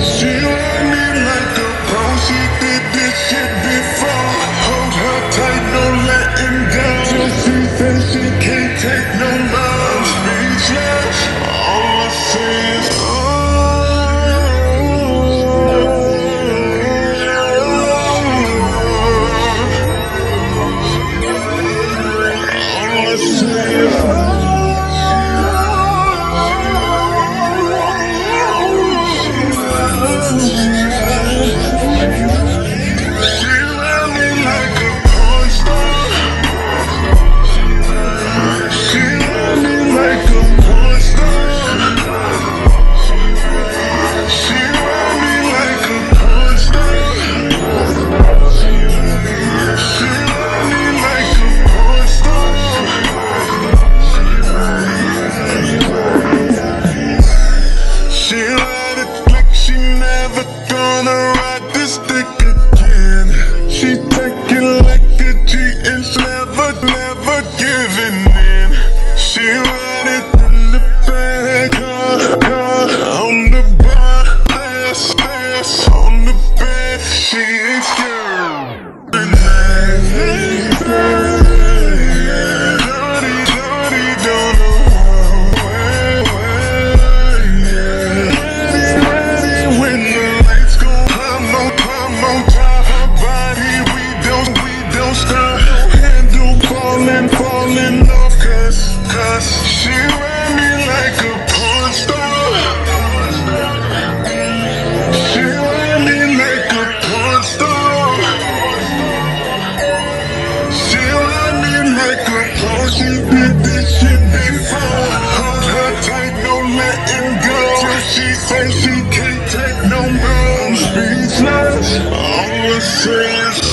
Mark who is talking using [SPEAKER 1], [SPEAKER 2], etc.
[SPEAKER 1] She like a pro, she did this shit Thanksgiving. This is